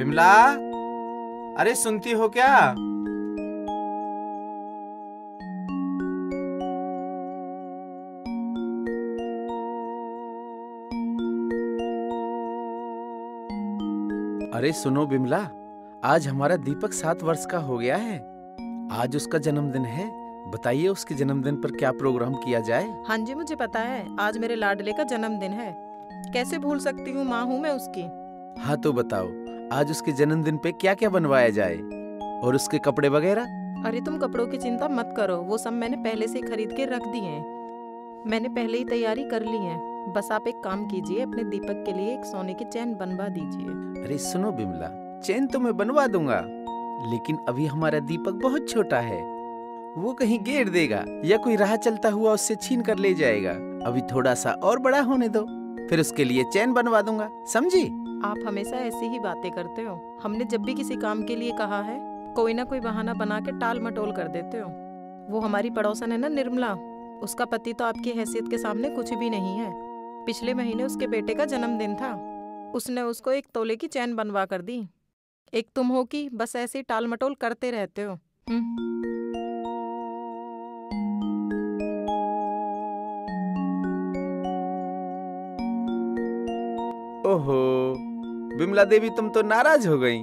बिमला अरे सुनती हो क्या? अरे सुनो बिमला आज हमारा दीपक सात वर्ष का हो गया है। आज उसका जन्मदिन है। बताइए उसके जन्मदिन पर क्या प्रोग्राम किया जाए? हाँ जी मुझे पता है। आज मेरे लाडले का जन्मदिन है। कैसे भूल सकती हूँ माँ हूँ मैं उसकी। हाँ तो बताओ। आज उसके जन्मदिन पे क्या क्या बनवाया जाए? और उसके कपड़े वगैरह? अरे तुम कपड़ों की चिंता मत करो वो सब मैंने पहले से खरीद के रख दिए हैं। मैंने पहले ही तैयारी कर ली है। बस आप एक काम कीजिए अपने दीपक के लिए एक सोने की चैन बनवा दीजिए। अरे सुनो बिमला चैन तो मैं बनवा दूँगा लेकिन अभी हमारा दीपक बहुत छोटा है। वो कहीं गेर देगा या कोई राह चलता हुआ उससे छीन कर ले जाएगा। अभी थोड़ा सा और बड़ा होने दो फिर उसके लिए चैन बनवा दूँगा समझी? आप हमेशा ऐसी ही बातें करते हो। हमने जब भी किसी काम के लिए कहा है कोई ना कोई बहाना बना के टाल मटोल कर देते हो। वो हमारी पड़ोसन है ना निर्मला? उसका पति तो आपकी हैसियत के सामने कुछ भी नहीं है। पिछले महीने उसके बेटे का जन्मदिन था। उसने उसको एक तोले की चैन बनवा कर दी। एक तुम हो कि बस ऐसे ही टाल मटोल करते रहते हो। हम्म, ओहो बिमला देवी तुम तो नाराज़ हो गई।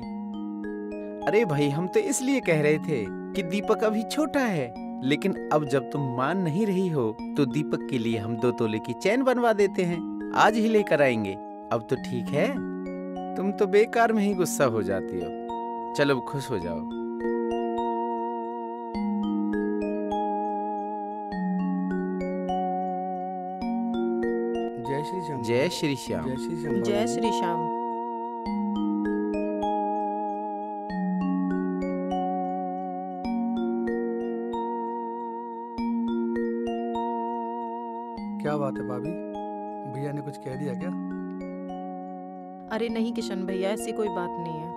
अरे भाई हम तो इसलिए कह रहे थे कि दीपक अभी छोटा है। लेकिन अब जब तुम मान नहीं रही हो तो दीपक के लिए हम दो तोले की चैन बनवा देते हैं। आज ही लेकर आएँगे। अब तो ठीक है। तुम तो बेकार में ही गुस्सा हो जाती हो। चलो खुश हो जाओ। जय श्री श्याम। जय श्री श्याम। जय श्री श्याम। अरे नहीं किशन भैया ऐसी कोई बात नहीं है।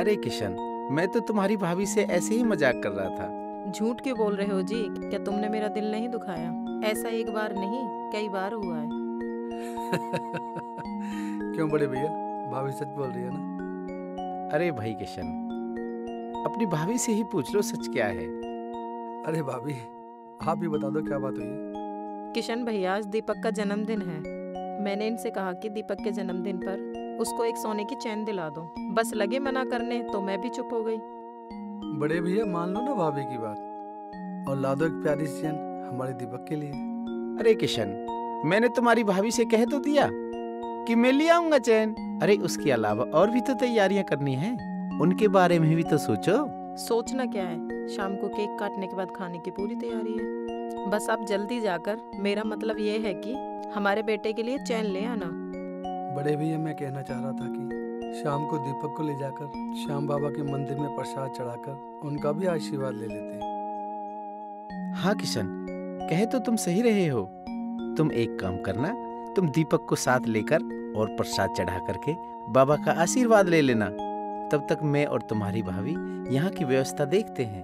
अरे किशन मैं तो तुम्हारी भाभी से ऐसे ही मज़ाक कर रहा था। झूठ क्यों बोल रहे हो जी? क्या तुमने मेरा दिल नहीं दुखाया? ऐसा एक बार नहीं कई बार हुआ है। क्यों बड़े भैया? भाभी सच बोल रही है ना? अरे भाई किशन अपनी भाभी से ही पूछ लो सच क्या है। अरे भाभी आप ही बता दो क्या बात हुई किशन भैया आज दीपक का जन्मदिन है। मैंने इनसे कहा कि दीपक के जन्मदिन पर उसको एक सोने की चैन दिला दो। बस लगे मना करने तो मैं भी चुप हो गई। बड़े भैया मान लो ना भाभी की बात। और ला दो एक प्यारी सी चैन हमारे दीपक के लिए। अरे किशन मैंने तुम्हारी भाभी से कह तो दिया कि मैं ले आऊँगा चैन। अरे उसके अलावा और भी तो तैयारियाँ करनी है। उनके बारे में भी तो सोचो। सोचना क्या है? शाम को केक काटने के बाद खाने की पूरी तैयारी है। बस आप जल्दी जाकर मेरा मतलब ये है कि हमारे बेटे के लिए चैन ले आना। बड़े भैया मैं कहना चाह रहा था कि शाम को दीपक को ले जाकर श्याम बाबा के मंदिर में प्रसाद चढ़ाकर उनका भी आशीर्वाद ले लेते हैं। हाँ किशन कहे तो तुम सही रहे हो। तुम एक काम करना तुम दीपक को साथ लेकर और प्रसाद चढ़ा करके बाबा का आशीर्वाद ले लेना। तब तक मैं और तुम्हारी भाभी यहाँ की व्यवस्था देखते हैं।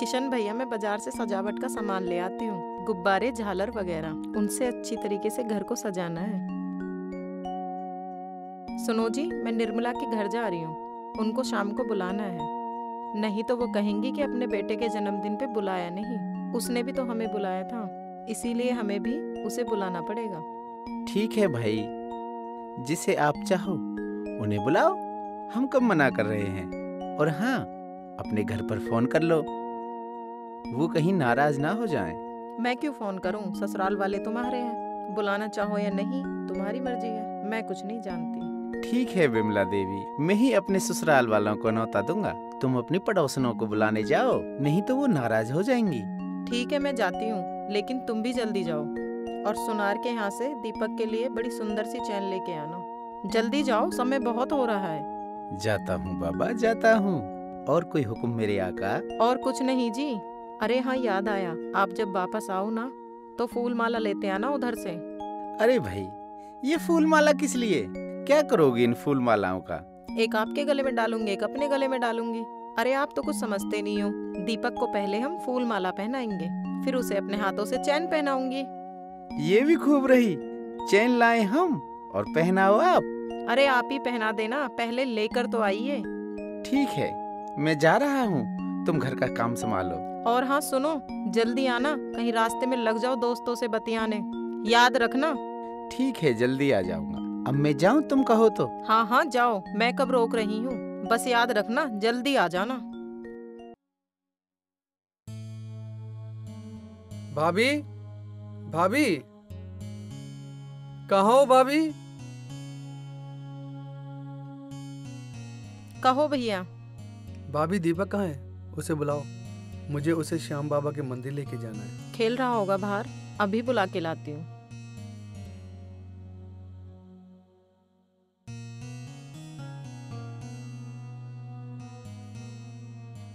किशन भैया, मैं बाज़ार से सजावट का सामान ले आती हूँ। गुब्बारे, झालर वगैरह, उनसे अच्छी तरीके से घर को सजाना है। सुनो जी, मैं निर्मला के घर जा रही हूँ। उनको शाम को बुलाना है। नहीं तो वो कहेंगी कि अपने बेटे के जन्मदिन पे बुलाया नहीं। उसने भी तो हमें बुलाया था। इसीलिए हमें भी उसे बुलाना पड़ेगा। ठीक है भाई। जिसे आप चाहो, उन्हें बुलाओ। हम कब मना कर रहे हैं? और हाँ अपने घर पर फ़ोन कर लो। वो कहीं नाराज़ ना हो जाए। मैं क्यों फ़ोन करूँ? ससुराल वाले तुम्हारे हैं। बुलाना चाहो या नहीं तुम्हारी मर्ज़ी है। मैं कुछ नहीं जानती। ठीक है विमला देवी मैं ही अपने ससुराल वालों को नौता दूँगा। तुम अपनी पड़ोसनों को बुलाने जाओ नहीं तो वो नाराज़ हो जाएँगी। ठीक है मैं जाती हूँ लेकिन तुम भी जल्दी जाओ। और सुनार के यहाँ से दीपक के लिए बड़ी सुंदर सी चैन लेके आना। जल्दी जाओ समय बहुत हो रहा है। जाता हूँ बाबा जाता हूँ। और कोई हुक्म मेरे आका? और कुछ नहीं जी। अरे हाँ याद आया। आप जब वापस आओ ना तो फूल माला लेते आना उधर से। अरे भाई ये फूल माला किस लिए? क्या करोगी इन फूल मालाओं का? एक आपके गले में डालूँगी एक अपने गले में डालूँगी। अरे आप तो कुछ समझते नहीं हो। दीपक को पहले हम फूल माला पहनाएँगे फिर उसे अपने हाथों से चैन पहनाऊँगी। ये भी खूब रही। चैन लाए हम और पहनाओ आप। अरे आप ही पहना देना पहले लेकर तो आइए। ठीक है मैं जा रहा हूँ। तुम घर का काम संभालो। और हाँ सुनो जल्दी आना कहीं रास्ते में लग जाओ दोस्तों से बतियाने। याद रखना। ठीक है जल्दी आ जाऊँगा। अब मैं जाऊँ तुम कहो तो। हाँ हाँ जाओ मैं कब रोक रही हूँ? बस याद रखना जल्दी आ जाना। भाभी भाभी कहाँ हो भाभी। कहो भैया। भाभी दीपक कहाँ है? उसे बुलाओ। मुझे उसे श्याम बाबा के मंदिर लेके जाना है। खेल रहा होगा बाहर। अभी बुला के लाती हूँ।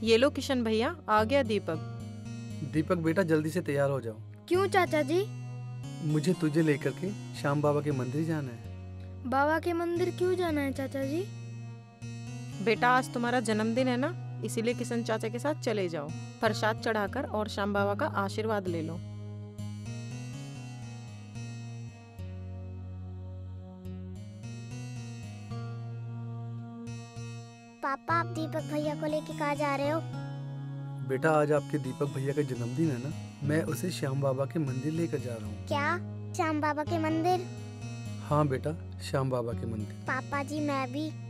ये लो किशन भैया आ गया दीपक। दीपक बेटा जल्दी से तैयार हो जाओ। क्यों चाचा जी? मुझे तुझे लेकर के श्याम बाबा के मंदिर जाना है। बाबा के मंदिर क्यों जाना है चाचा जी? बेटा आज तुम्हारा जन्मदिन है ना? इसीलिए किशन चाचा के साथ चले जाओ। प्रसाद चढ़ाकर और श्याम बाबा का आशीर्वाद ले लो। पापा आप दीपक भैया को लेके कहा जा रहे हो? बेटा आज आपके दीपक भैया का जन्मदिन है ना? मैं उसे श्याम बाबा के मंदिर लेकर जा रहा हूँ। क्या? श्याम बाबा के मंदिर? हाँ बेटा श्याम बाबा के मंदिर। पापा जी मैं भी।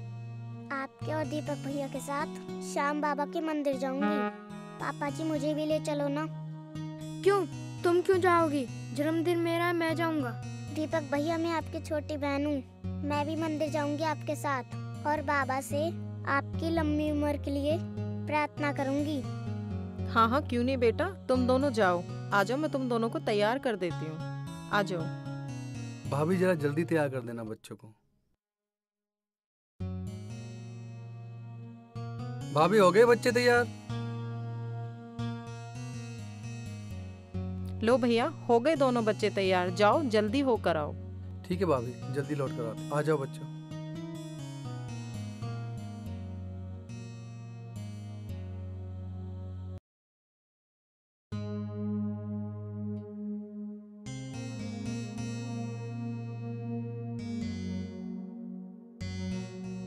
आपके और दीपक भैया के साथ श्याम बाबा के मंदिर जाऊँगी। पापा जी मुझे भी ले चलो ना। क्यों? तुम क्यों जाओगी? जन्मदिन मेरा है मैं जाऊँगा। दीपक भैया मैं आपकी छोटी बहन हूँ। मैं भी मंदिर जाऊँगी आपके साथ। और बाबा से आपकी लंबी उम्र के लिए प्रार्थना करूँगी। हाँ हाँ क्यों नहीं बेटा? तुम दोनों जाओ। आ जाओ मैं तुम दोनों को तैयार कर देती हूँ। आ जाओ। भाभी जरा जल्दी तैयार कर देना बच्चों को। भाभी हो गए बच्चे तैयार? लो भैया हो गए दोनों बच्चे तैयार। जाओ जल्दी होकर आओ। ठीक है भाभी जल्दी लौट कर आते आ जाओ बच्चों।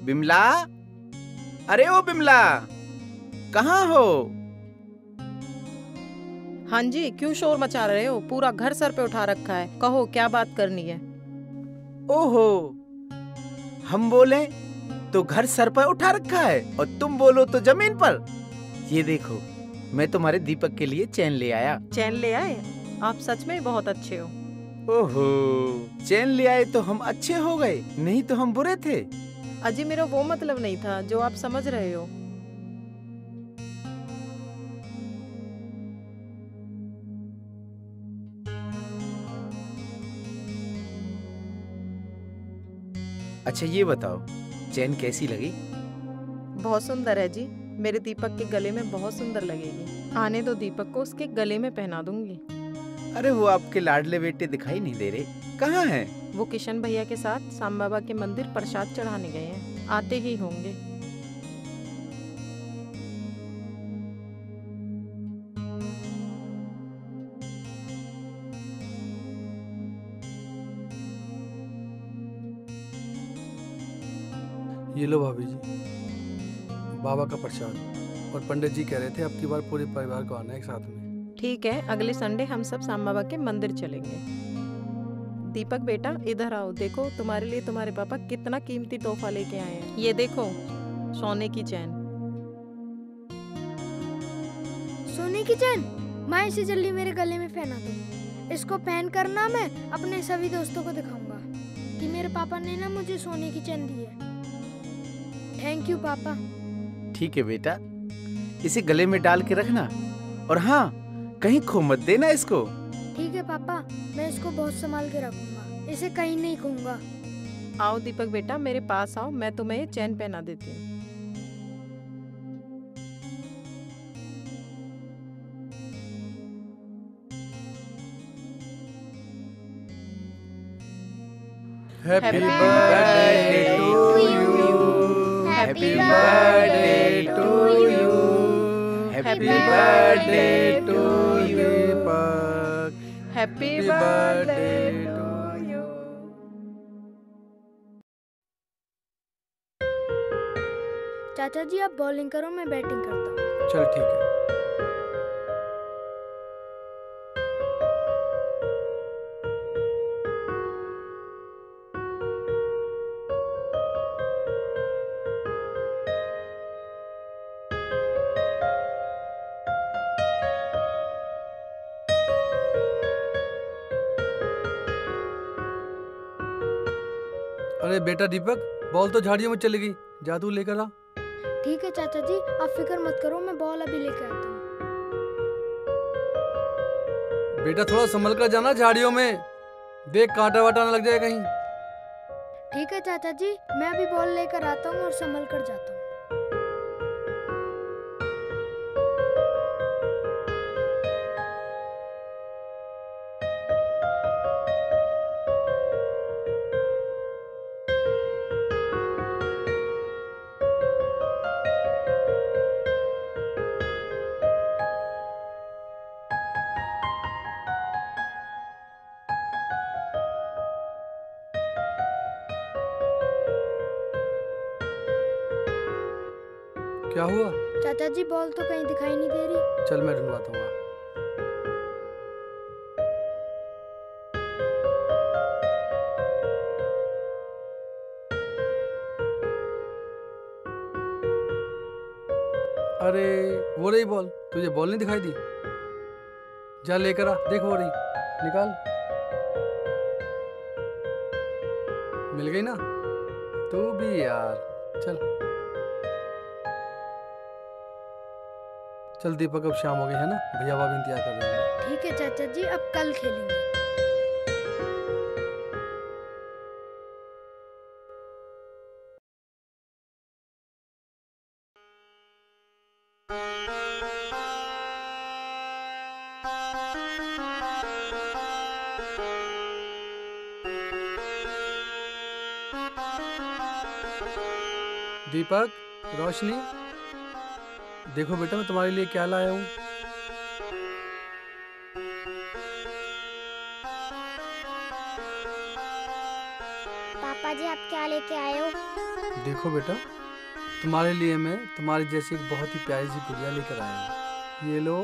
बिमला? अरे ओ बिमला कहाँ हो? हाँ जी क्यों शोर मचा रहे हो? पूरा घर सर पे उठा रखा है। कहो क्या बात करनी है? ओहो हम बोले तो घर सर पर उठा रखा है और तुम बोलो तो ज़मीन पर। ये देखो मैं तुम्हारे दीपक के लिए चैन ले आया। चैन ले आए? आप सच में बहुत अच्छे हो। ओहो चैन ले आए तो हम अच्छे हो गए नहीं तो हम बुरे थे। अजी मेरा वो मतलब नहीं था जो आप समझ रहे हो। अच्छा ये बताओ चैन कैसी लगी? बहुत सुंदर है जी। मेरे दीपक के गले में बहुत सुंदर लगेगी। आने दो दीपक को उसके गले में पहना दूँगी। अरे वो आपके लाडले बेटे दिखाई नहीं दे रहे। कहाँ हैं? वो किशन भैया के साथ साम बाबा के मंदिर प्रसाद चढ़ाने गए हैं। आते ही होंगे। ये लो भाभी जी। बाबा का प्रसाद। और पंडित जी कह रहे थे अब की बार पूरे परिवार को आना है एक साथ में। ठीक है अगले संडे हम सब साम बाबा के मंदिर चलेंगे। दीपक बेटा इधर आओ देखो तुम्हारे लिए तुम्हारे पापा कितना कीमती तोहफा लेके आए हैं। ये देखो सोने की चैन। सोने की चैन? मैं इसे जल्दी मेरे गले में पहना दूँ। इसको पहन कर ना मैं अपने सभी दोस्तों को दिखाऊँगा कि मेरे पापा ने ना मुझे सोने की चैन दी है। थैंक यू पापा। ठीक है बेटा इसे गले में डाल के रखना। और हाँ कहीं खो मत देना इसको। ठीक है पापा। मैं इसको बहुत संभाल के रखूँगा। इसे कहीं नहीं कहूँगा। आओ दीपक बेटा मेरे पास आओ मैं तुम्हें ये चैन पहना देती हूँ। Happy birthday to you. Happy birthday to you. Happy birthday to to you you. Happy birthday to you. चाचा जी आप बॉलिंग करो मैं बैटिंग करता हूँ चल ठीक है बेटा दीपक बॉल तो झाड़ियों में चली गई। जादू लेकर आ। ठीक है चाचा जी आप फ़िक्र मत करो मैं बॉल अभी लेकर आता हूँ। बेटा थोड़ा संभल कर जाना झाड़ियों में। देख कांटा वाटा ना लग जाए कहीं। ठीक है चाचा जी मैं अभी बॉल लेकर आता हूँ और संभल कर जाता हूँ। जी बॉल तो कहीं दिखाई नहीं दे रही। चल, मैं ढूंढवाता हूँ अरे, वो रही बॉल तुझे बॉल नहीं दिखाई दी? जा लेकर आ, देख वो रही। निकाल। मिल गई ना? तू भी यार। चल। चल दीपक अब शाम हो गई है ना? भैया भाभी इंतज़ार कर रहे हैं। ठीक है चाचा जी अब कल खेलेंगे। दीपक रोशनी? देखो बेटा मैं तुम्हारे लिए क्या लाया हूँ? पापा जी आप क्या लेके आए हो? देखो बेटा तुम्हारे लिए मैं तुम्हारी जैसी एक बहुत ही प्यारी सी गुड़िया लेकर आया हूँ। ये लो।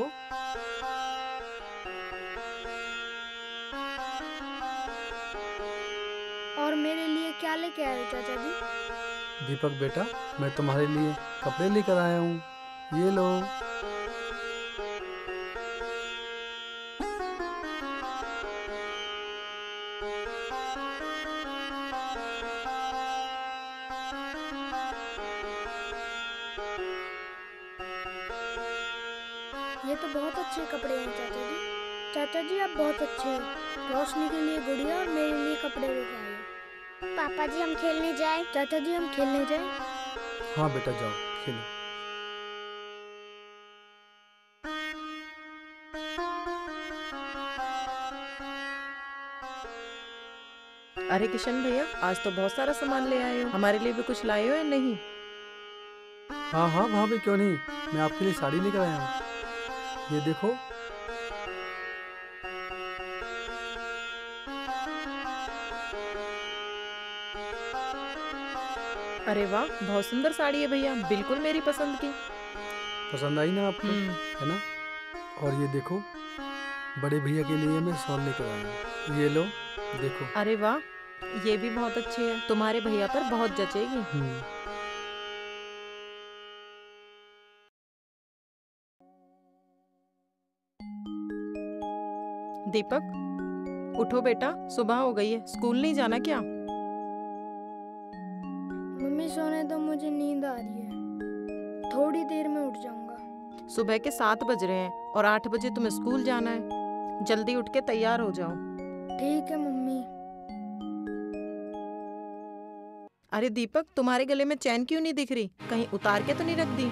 और मेरे लिए क्या लेके आए हो चाचा जी? दीपक बेटा मैं तुम्हारे लिए कपड़े लेकर आया हूँ। ये लो। ये तो बहुत अच्छे कपड़े हैं चाचा जी। चाचा जी आप बहुत अच्छे हैं। रोशनी के लिए गुड़िया और मेरे लिए कपड़े लेके आए पापा जी हम खेलने जाए। चाचा जी हम खेलने जाए। हाँ बेटा जाओ खेलो। अरे किशन भैया आज तो बहुत सारा सामान ले आए हो। हमारे लिए भी कुछ लाए हो या नहीं? हाँ हाँ भाभी क्यों नहीं? मैं आपके लिए साड़ी लेकर आया हूँ। ये देखो। अरे वाह बहुत सुंदर साड़ी है भैया बिल्कुल मेरी पसंद की। पसंद आई ना आपको? हम्म, है ना? और ये देखो बड़े भैया के लिए मैं शॉल लेकर आया हूँ। ये लो देखो। अरे वाह ये भी बहुत अच्छी है। तुम्हारे भैया पर बहुत जचेगी। दीपक उठो बेटा सुबह हो गई है। स्कूल नहीं जाना क्या? मम्मी सोने तो मुझे नींद आ रही है। थोड़ी देर में उठ जाऊँगा। सुबह के सात बज रहे हैं और आठ बजे तुम्हें स्कूल जाना है। जल्दी उठ के तैयार हो जाओ। ठीक है मम्मी। अरे दीपक तुम्हारे गले में चैन क्यों नहीं दिख रही? कहीं उतार के तो नहीं रख दी?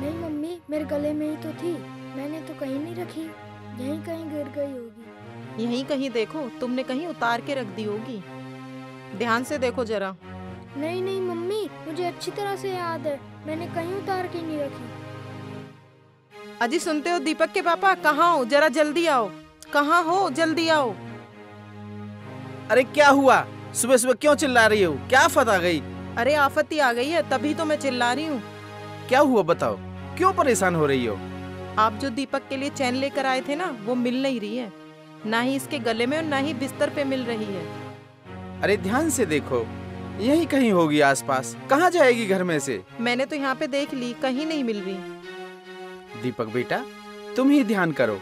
नहीं मम्मी मेरे गले में ही तो थी। मैंने तो कहीं नहीं रखी। यहीं कहीं गिर गई होगी। यहीं कहीं देखो तुमने कहीं उतार के रख दी होगी। ध्यान से देखो जरा। नहीं नहीं मम्मी मुझे अच्छी तरह से याद है। मैंने कहीं उतार के नहीं रखी। अजी सुनते हो दीपक के पापा? कहाँ हो? जरा जल्दी आओ। कहाँ हो? जल्दी आओ। अरे क्या हुआ? सुबह सुबह क्यों चिल्ला रही हो? क्या आफत आ गई? अरे आफत ही आ गई है तभी तो मैं चिल्ला रही हूँ। क्या हुआ बताओ? क्यों परेशान हो रही हो? आप जो दीपक के लिए चैन लेकर आए थे ना वो मिल नहीं रही है। ना ही इसके गले में और ना ही बिस्तर पे मिल रही है। अरे ध्यान से देखो यही कहीं होगी आसपास। कहाँ जाएगी घर में से? मैंने तो यहाँ पे देख ली कहीं नहीं मिल रही। दीपक बेटा तुम ही ध्यान करो।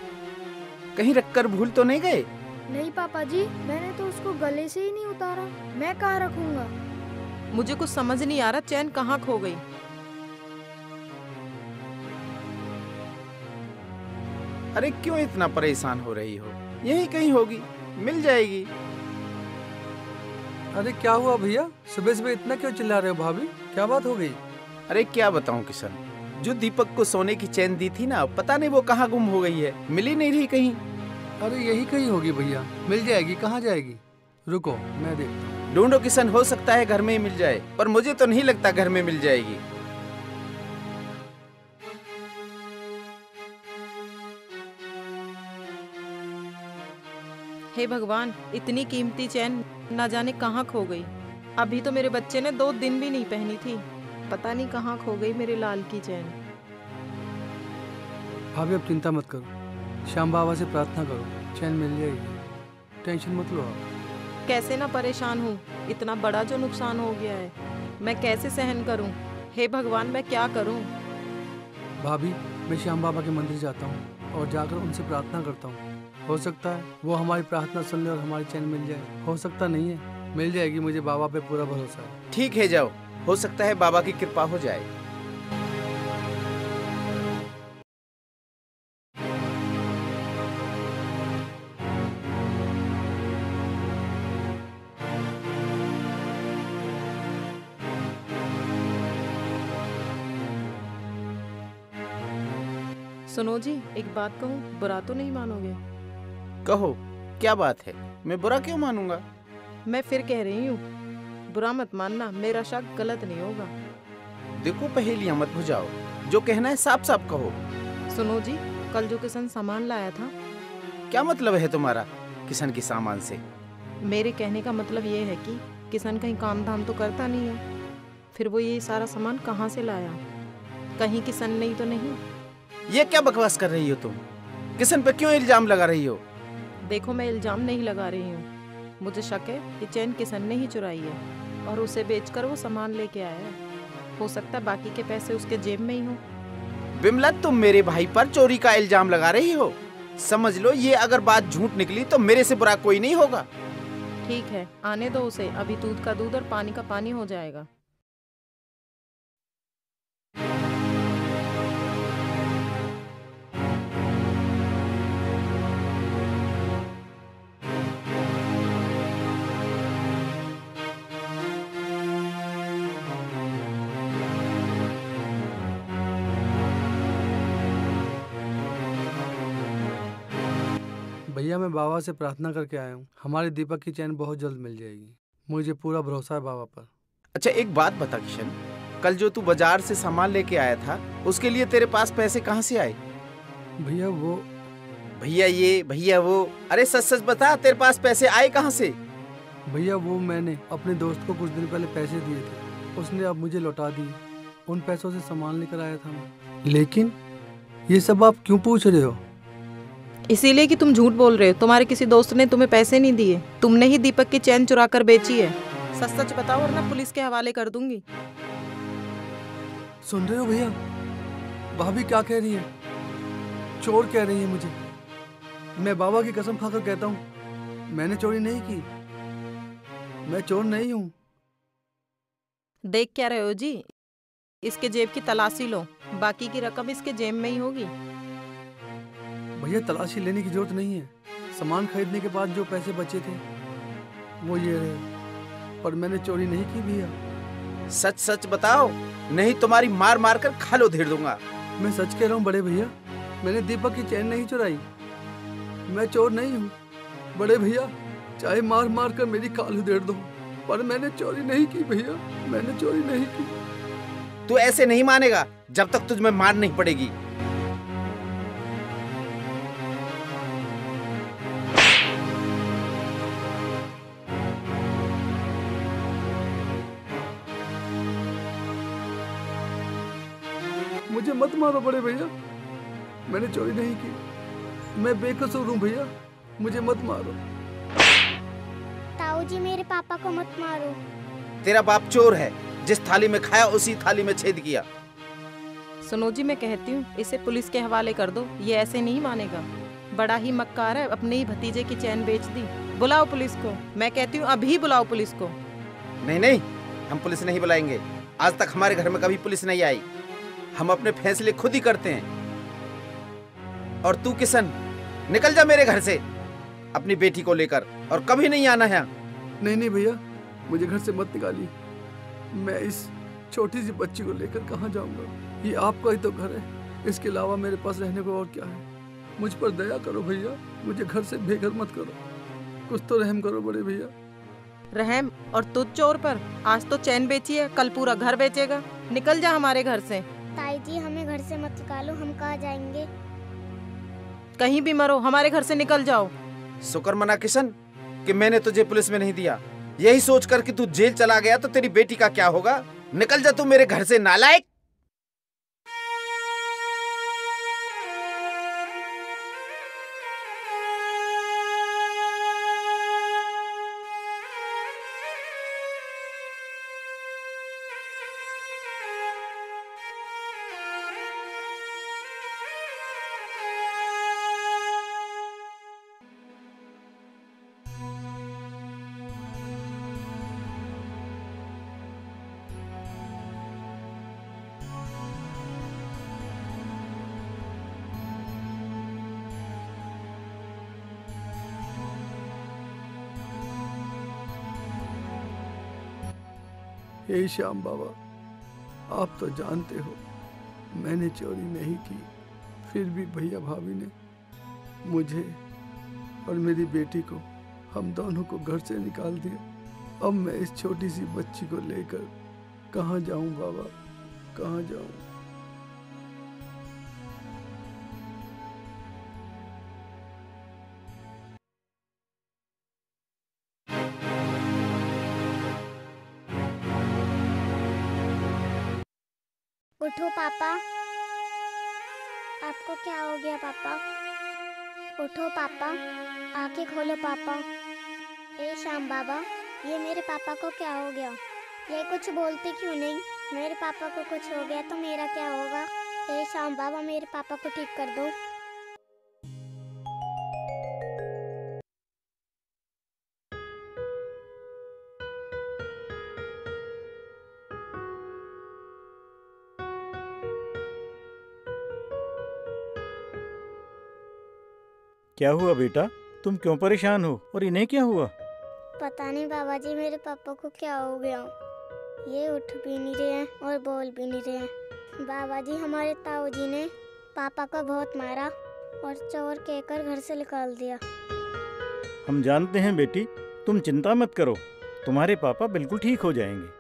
कहीं रखकर भूल तो नहीं गए? नहीं पापा जी मैंने तो उसको गले से ही नहीं उतारा। मैं कहाँ रखूँगा? मुझे कुछ समझ नहीं आ रहा चैन कहाँ खो गई। अरे क्यों इतना परेशान हो रही हो? यही कहीं होगी मिल जाएगी। अरे क्या हुआ भैया? सुबह सुबह इतना क्यों चिल्ला रहे हो भाभी? क्या बात हो गई? अरे क्या बताऊँ किशन? जो दीपक को सोने की चैन दी थी ना पता नहीं वो कहाँ गुम हो गई है। मिली नहीं रही कहीं। अरे यही कहीं होगी भैया। मिल जाएगी कहाँ जाएगी? रुको मैं देखता हूँ। ढूंढो किशन हो सकता है घर में ही मिल जाए पर मुझे तो नहीं लगता घर में मिल जाएगी। हे भगवान इतनी कीमती चैन ना जाने कहाँ खो गई। अभी तो मेरे बच्चे ने दो दिन भी नहीं पहनी थी। पता नहीं कहाँ खो गई मेरे लाल की चैन। भाभी अब चिंता मत करो। श्याम बाबा से प्रार्थना करो चैन मिल जाएगी। टेंशन मत लो आप। कैसे ना परेशान हूँ? इतना बड़ा जो नुकसान हो गया है मैं कैसे सहन करूँ? हे भगवान मैं क्या करूँ? भाभी मैं श्याम बाबा के मंदिर जाता हूँ और जाकर उनसे प्रार्थना करता हूँ। हो सकता है वो हमारी प्रार्थना सुन ले और हमारी चैन मिल जाए। हो सकता नहीं है। मिल जाएगी मुझे बाबा पे पूरा भरोसा है। ठीक है जाओ। हो सकता है बाबा की कृपा हो जाए। सुनो जी एक बात कहूँ बुरा तो नहीं मानोगे? कहो क्या बात है? मैं बुरा क्यों मानूँगा? मैं फिर कह रही हूँ बुरा मत मानना मेरा शक गलत नहीं होगा। देखो पहेलियाँ मत बुझाओ जो कहना है साफ़ साफ़ कहो। सुनो जी कल जो किसान सामान लाया था। क्या मतलब है तुम्हारा किशन के सामान से? मेरे कहने का मतलब ये है कि किसान कहीं काम धाम तो करता नहीं है। फिर वो ये सारा सामान कहाँ से लाया? कहीं किसान नहीं तो नहीं? ये क्या बकवास कर रही हो तुम? किशन पे क्यों इल्ज़ाम लगा रही हो? देखो मैं इल्ज़ाम नहीं लगा रही हूँ। मुझे शक है कि चैन किशन ने ही चुराई है और उसे बेचकर वो सामान लेके आया है। हो सकता है बाकी के पैसे उसके जेब में ही हो। बिमला तुम मेरे भाई पर चोरी का इल्ज़ाम लगा रही हो? समझ लो ये अगर बात झूठ निकली तो मेरे से बुरा कोई नहीं होगा। ठीक है आने दो उसे। अभी दूध का दूध और पानी का पानी हो जाएगा। भैया मैं बाबा से प्रार्थना करके आया हूँ। हमारे दीपक की चैन बहुत जल्द मिल जाएगी। मुझे पूरा भरोसा है बाबा पर। अच्छा एक बात बता किशन। कल जो तू बाज़ार से सामान लेके आया था उसके लिए तेरे पास पैसे कहाँ से आए? भैया वो भैया ये भैया वो। अरे सच सच बता तेरे पास पैसे आए कहाँ से? भैया वो मैंने अपने दोस्त को कुछ दिन पहले पैसे दिए थे। उसने अब मुझे लौटा दिए उन पैसों से सामान लेकर आया था मैं। लेकिन ये सब आप क्यों पूछ रहे हो? इसीलिए कि तुम झूठ बोल रहे हो। तुम्हारे किसी दोस्त ने तुम्हें पैसे नहीं दिए। तुमने ही दीपक की चैन चुरा कर बेची है। सच सच बताओ वरना पुलिस के हवाले कर दूँगी। सुन रहे हो भैया? भाभी क्या कह रही है? चोर कह रही है मुझे। मैं बाबा की कसम खाकर कहता हूँ मैंने चोरी नहीं की। मैं चोर नहीं हूँ। देख क्या रहे हो जी। इसके जेब की तलाशी लो। बाकी की रकम इसके जेब में ही होगी। भैया तलाशी लेने की ज़रूरत नहीं है। सामान खरीदने के बाद जो पैसे बचे थे वो ये रहे। पर मैंने चोरी नहीं की भैया। सच सच बताओ नहीं तुम्हारी मार मार कर खालो धेर दूँगा। मैं सच कह रहा हूँ बड़े भैया मैंने दीपक की चैन नहीं चुराई। मैं चोर नहीं हूँ। बड़े भैया चाहे मार मार कर मेरी खाल उधेड़ दो पर मैंने चोरी नहीं की भैया मैंने चोरी नहीं की। तू ऐसे नहीं मानेगा जब तक तुझमें मार नहीं पड़ेगी। मारो बड़े भैया। मैंने चोरी नहीं की। मैं बेकसूर हूँ भैया। मुझे मत मारो। ताऊ जी मेरे पापा को मत मारो। तेरा बाप चोर है। जिस थाली में खाया उसी थाली में छेद किया। सुनो जी मैं कहती हूँ इसे पुलिस के हवाले कर दो। ये ऐसे नहीं मानेगा। बड़ा ही मक्कार है अपने ही भतीजे की चैन बेच दी। बुलाओ पुलिस को। मैं कहती हूँ अभी बुलाओ पुलिस को। नहीं नहीं हम पुलिस नहीं बुलाएँगे। आज तक हमारे घर में कभी पुलिस नहीं आई। हम अपने फैसले खुद ही करते हैं। और तू किशन निकल जा मेरे घर से। अपनी बेटी को लेकर और कभी नहीं आना है नहीं नहीं भैया मुझे घर से मत निकालिए। मैं इस छोटी सी बच्ची को लेकर कहाँ जाऊँगा? ये आपका ही तो घर है। इसके अलावा मेरे पास रहने को और क्या है? मुझ पर दया करो भैया मुझे घर से बेघर मत करो। कुछ तो रहम करो बड़े भैया। रहम और तुझ चोर पर आज तो चैन बेची है कल पूरा घर बेचेगा। निकल जा हमारे घर से। ताई जी हमें घर से मत निकालो हम कहा जाएँगे? कहीं भी मरो हमारे घर से निकल जाओ। शुक्र मना किशन कि मैंने तुझे पुलिस में नहीं दिया। यही सोच कर कि तू जेल चला गया तो तेरी बेटी का क्या होगा? निकल जा तू मेरे घर से नालायक। हे श्याम बाबा, आप तो जानते हो, मैंने चोरी नहीं की, फिर भी भैया भाभी ने मुझे और मेरी बेटी को, हम दोनों को घर से निकाल दिया। अब मैं इस छोटी सी बच्ची को लेकर कहाँ जाऊँ बाबा? कहाँ जाऊँ? पापा। आपको क्या हो गया पापा? उठो पापा, आँखें खोलो पापा। ए श्याम बाबा, ये मेरे पापा को क्या हो गया? ये कुछ बोलते क्यों नहीं? मेरे पापा को कुछ हो गया तो मेरा क्या होगा? ए श्याम बाबा, मेरे पापा को ठीक कर दो। क्या हुआ बेटा? तुम क्यों परेशान हो? और इन्हें क्या हुआ? पता नहीं बाबा जी मेरे पापा को क्या हो गया। ये उठ भी नहीं रहे हैं और बोल भी नहीं रहे हैं। बाबा जी हमारे ताऊ जी ने पापा को बहुत मारा और चोर कहकर घर से निकाल दिया। हम जानते हैं बेटी तुम चिंता मत करो। तुम्हारे पापा बिल्कुल ठीक हो जाएँगे।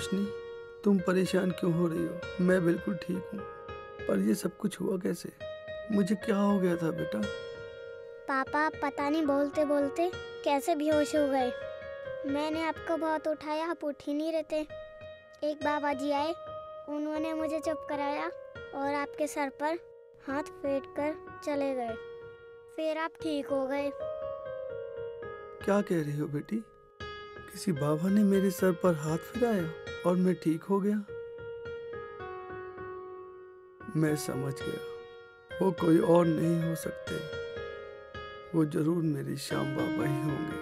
रोशनी तुम परेशान क्यों हो रही हो? मैं बिल्कुल ठीक हूँ। पर ये सब कुछ हुआ कैसे? मुझे क्या हो गया था बेटा? पापा पता नहीं बोलते बोलते कैसे बेहोश हो गए। मैंने आपको बहुत उठाया आप उठ ही नहीं रहते। एक बाबा जी आए उन्होंने मुझे चुप कराया और आपके सर पर हाथ फेंट कर चले गए। फिर आप ठीक हो गए। क्या कह रही हो बेटी? किसी बाबा ने मेरे सर पर हाथ फिराया और मैं ठीक हो गया। मैं समझ गया, वो कोई और नहीं हो सकते। वो ज़रूर मेरे श्याम बाबा ही होंगे।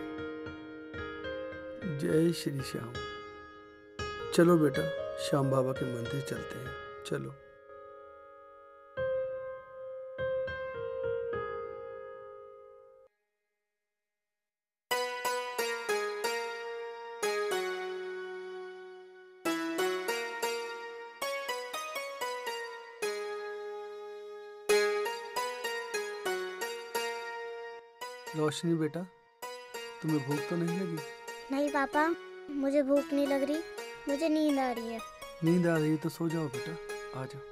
जय श्री श्याम। चलो बेटा, श्याम बाबा के मंदिर चलते हैं। चलो। रोशनी बेटा। तुम्हें भूख तो नहीं लगी? नहीं पापा मुझे भूख नहीं लग रही मुझे नींद आ रही है। नींद आ रही है तो सो जाओ बेटा आ जाओ।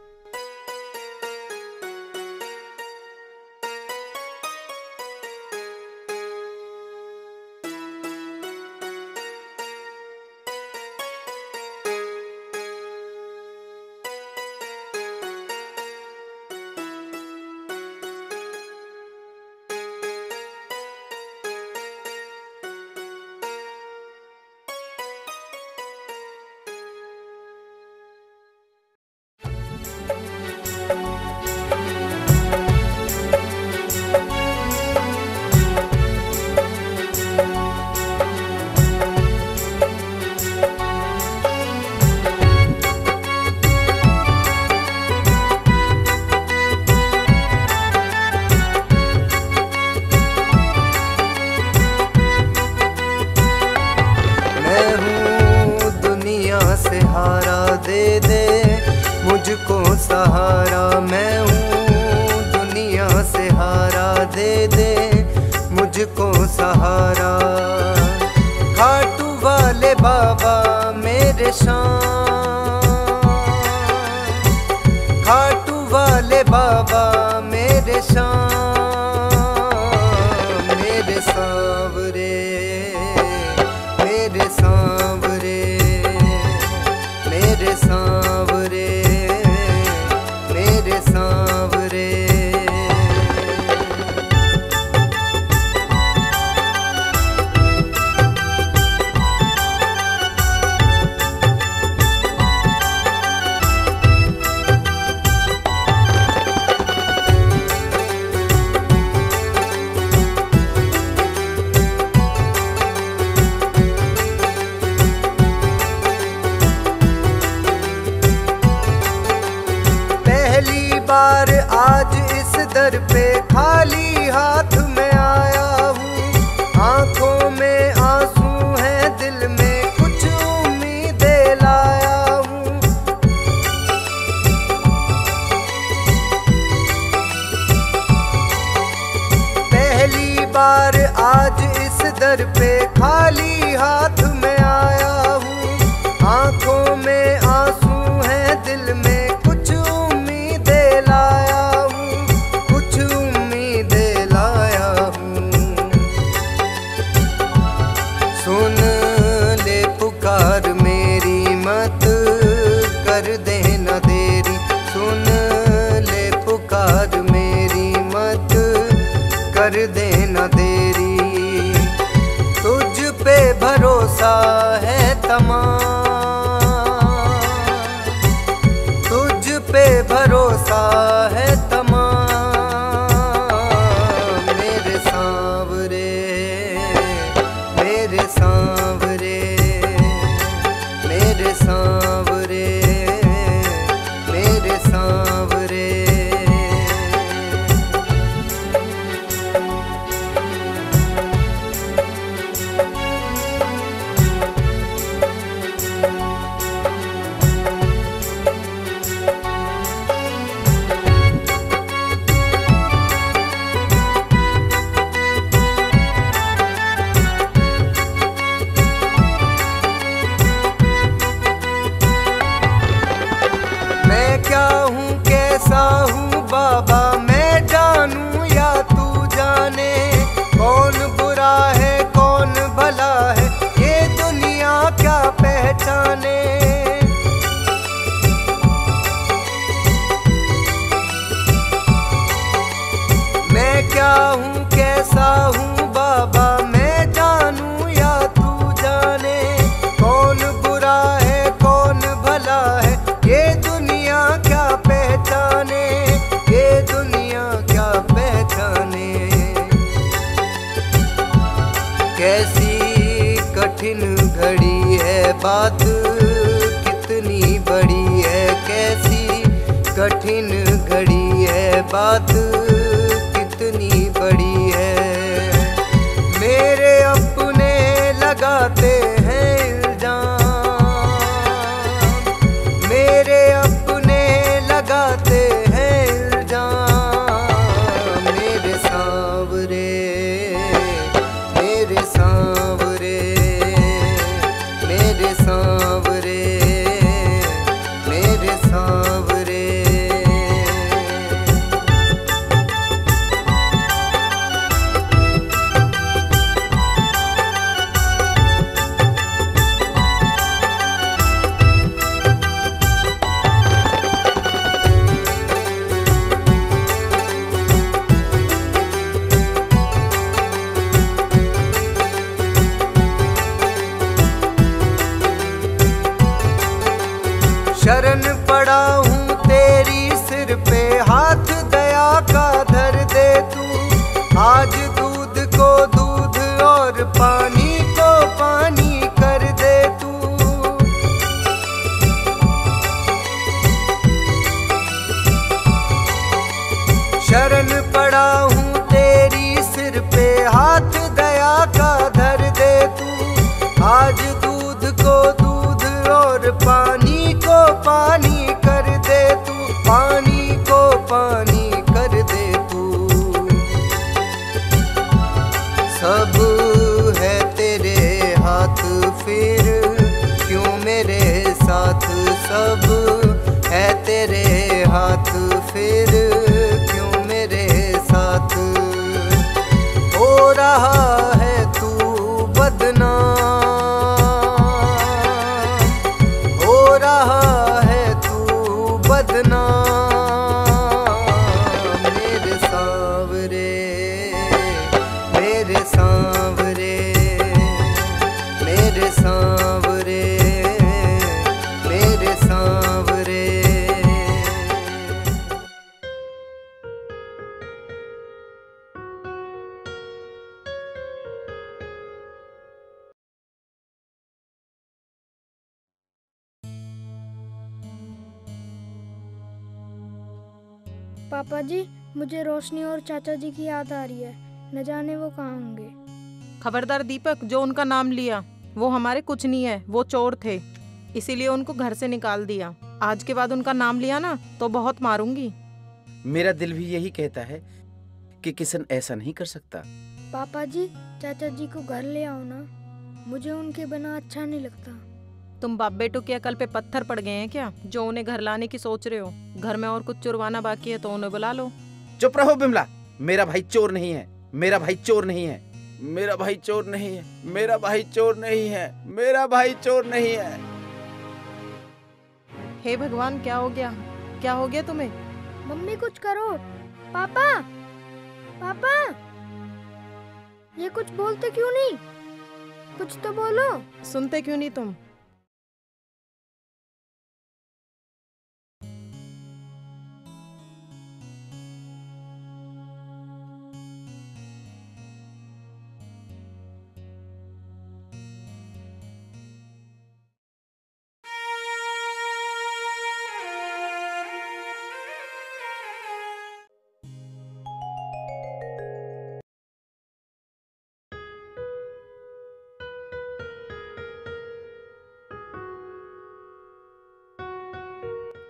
खाटू वाले बाबा मेरे शाम सागर पे पानी कर दे तू। सब है तेरे हाथ, फिर क्यों मेरे साथ? सब है तेरे हाथ, फिर क्यों मेरे साथ? हो रहा रोशनी और चाचा जी की याद आ रही है। न जाने वो कहाँ होंगे। खबरदार दीपक जो उनका नाम लिया वो हमारे कुछ नहीं है वो चोर थे। इसीलिए उनको घर से निकाल दिया। आज के बाद उनका नाम लिया ना तो बहुत मारूँगी। मेरा दिल भी यही कहता है कि किशन ऐसा नहीं कर सकता। पापा जी चाचा जी को घर ले आओ ना। मुझे उनके बिना अच्छा नहीं लगता। तुम बाप बेटो की अकल पे पत्थर पड़ गए हैं क्या? जो उन्हें घर लाने की सोच रहे हो। घर में और कुछ चुरवाना बाकी है तो उन्हें बुला लो। चुप रहो बिमला। मेरा भाई चोर नहीं है। मेरा भाई चोर नहीं है। मेरा भाई चोर नहीं है। मेरा भाई चोर नहीं है। मेरा भाई चोर नहीं है। हे भगवान क्या हो गया? क्या हो गया तुम्हें? मम्मी कुछ करो। पापा! पापा! ये कुछ बोलते क्यों नहीं? कुछ तो बोलो। सुनते क्यों नहीं तुम?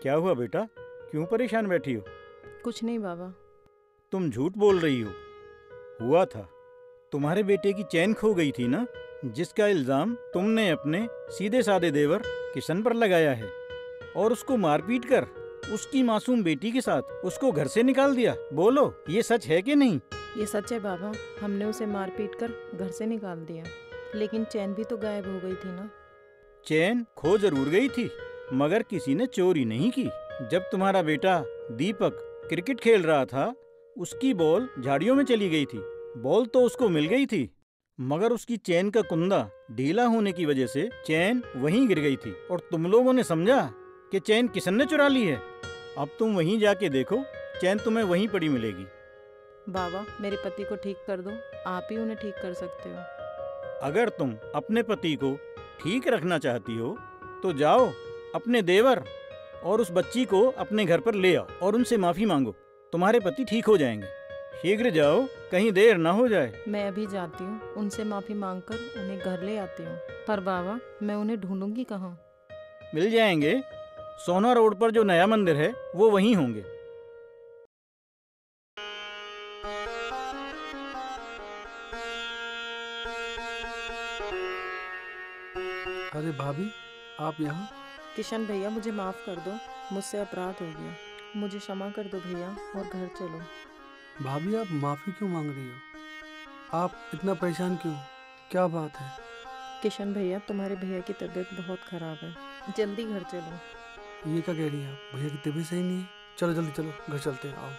क्या हुआ बेटा? क्यों परेशान बैठी हो? कुछ नहीं बाबा। तुम झूठ बोल रही हो। हुआ था। तुम्हारे बेटे की चैन खो गई थी ना जिसका इल्ज़ाम तुमने अपने सीधे साधे देवर किशन पर लगाया है। और उसको मारपीट कर उसकी मासूम बेटी के साथ उसको घर से निकाल दिया। बोलो ये सच है कि नहीं? ये सच है बाबा। हमने उसे मारपीट कर घर से निकाल दिया। लेकिन चैन भी तो गायब हो गई थी ना। चैन खो ज़रूर गई थी। मगर किसी ने चोरी नहीं की। जब तुम्हारा बेटा दीपक क्रिकेट खेल रहा था उसकी बॉल झाड़ियों में चली गई थी। बॉल तो उसको मिल गई थी मगर उसकी चैन का कुंदा ढीला होने की वजह से चैन वहीं गिर गई थी। और तुम लोगों ने समझा कि चैन किशन ने चुरा ली है? अब तुम वहीं जाके देखो चैन तुम्हें वहीं पड़ी मिलेगी। बाबा मेरे पति को ठीक कर दो। आप ही उन्हें ठीक कर सकते हो। अगर तुम अपने पति को ठीक रखना चाहती हो तो जाओ। अपने देवर और उस बच्ची को अपने घर पर ले आओ और उनसे माफ़ी मांगो। तुम्हारे पति ठीक हो जाएँगे। शीघ्र जाओ कहीं देर ना हो जाए। मैं अभी जाती हूँ उनसे माफ़ी मांगकर उन्हें घर ले आती हूँ। पर बाबा मैं उन्हें ढूंढूँगी कहाँ? मिल जाएँगे। सोना रोड पर जो नया मंदिर है वो वहीं होंगे। अरे भाभी आप यहाँ? किशन भैया मुझे माफ़ कर दो। मुझसे अपराध हो गया। मुझे क्षमा कर दो भैया और घर चलो। भाभी आप माफ़ी क्यों मांग रही हो? आप इतना परेशान क्यों? क्या बात है? किशन भैया तुम्हारे भैया की तबीयत बहुत खराब है। जल्दी घर चलो। ये क्या कह रही हैं आप? भैया की तबीयत सही नहीं है? चलो जल्दी चलो। घर चलते हैं। आओ।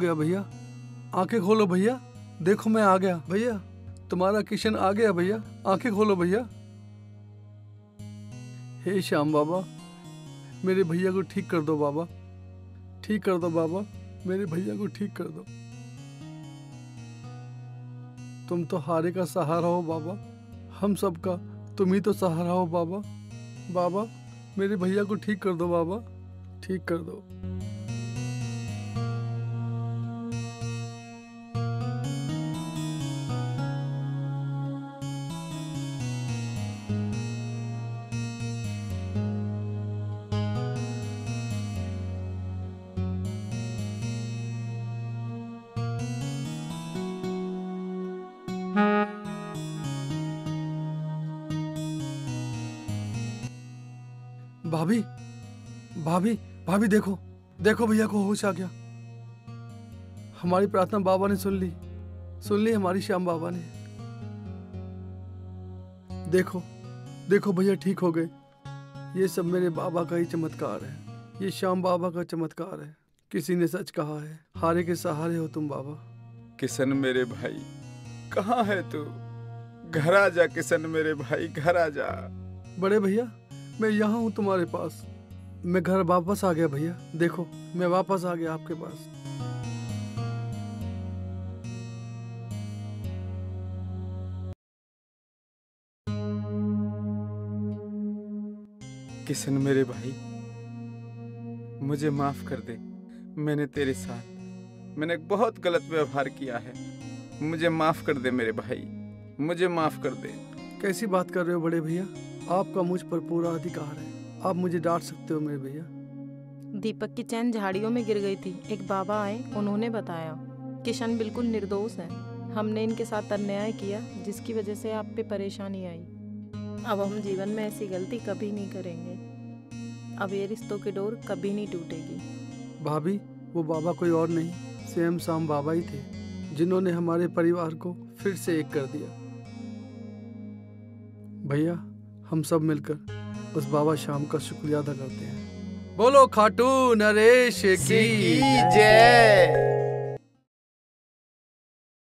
गया भैया? आँखें खोलो भैया। देखो मैं आ गया। भैया, तुम्हारा किशन आ गया भैया। आँखें खोलो भैया। हे श्याम बाबा, मेरे भैया को ठीक कर दो बाबा। ठीक कर दो बाबा, मेरे भैया को ठीक कर दो। तुम तो हारे का सहारा हो बाबा। हम सबका तुम ही तो सहारा हो बाबा। बाबा, मेरे भैया को ठीक कर दो बाबा। ठीक कर दो। भाभी भाभी देखो देखो भैया को होश आ गया। हमारी प्रार्थना बाबा ने सुन ली सुन ली हमारी श्याम बाबा ने। देखो देखो भैया ठीक हो गए। ये सब मेरे बाबा का ही चमत्कार है। ये श्याम बाबा का चमत्कार है। किसी ने सच कहा है हारे के सहारे हो तुम बाबा। किशन मेरे भाई कहाँ है तू? घर आ जा किशन मेरे भाई घर आ जा। बड़े भैया मैं यहाँ हूँ तुम्हारे पास। मैं घर वापस आ गया भैया। देखो, मैं वापस आ गया आपके पास। किशन मेरे भाई, मुझे माफ़ कर दे। मैंने तेरे साथ, मैंने बहुत गलत व्यवहार किया है। मुझे माफ़ कर दे मेरे भाई, मुझे माफ़ कर दे। कैसी बात कर रहे हो बड़े भैया? आपका मुझ पर पूरा अधिकार है। आप मुझे डांट सकते हो मेरे भैया। दीपक की चैन झाड़ियों में गिर गई थी। एक बाबा आए उन्होंने बताया किशन बिल्कुल निर्दोष है। हमने इनके साथ अन्याय किया जिसकी वजह से आप पे परेशानी आई। अब हम जीवन में ऐसी गलती कभी नहीं करेंगे। अब ये रिश्तों की डोर कभी नहीं टूटेगी। भाभी वो बाबा कोई और नहीं स्वयं शाम बाबा ही थे जिन्होंने हमारे परिवार को फिर से एक कर दिया। भैया हम सब मिलकर उस बाबा शाम का शुक्रिया अदा करते हैं। बोलो खाटू नरेश की जय।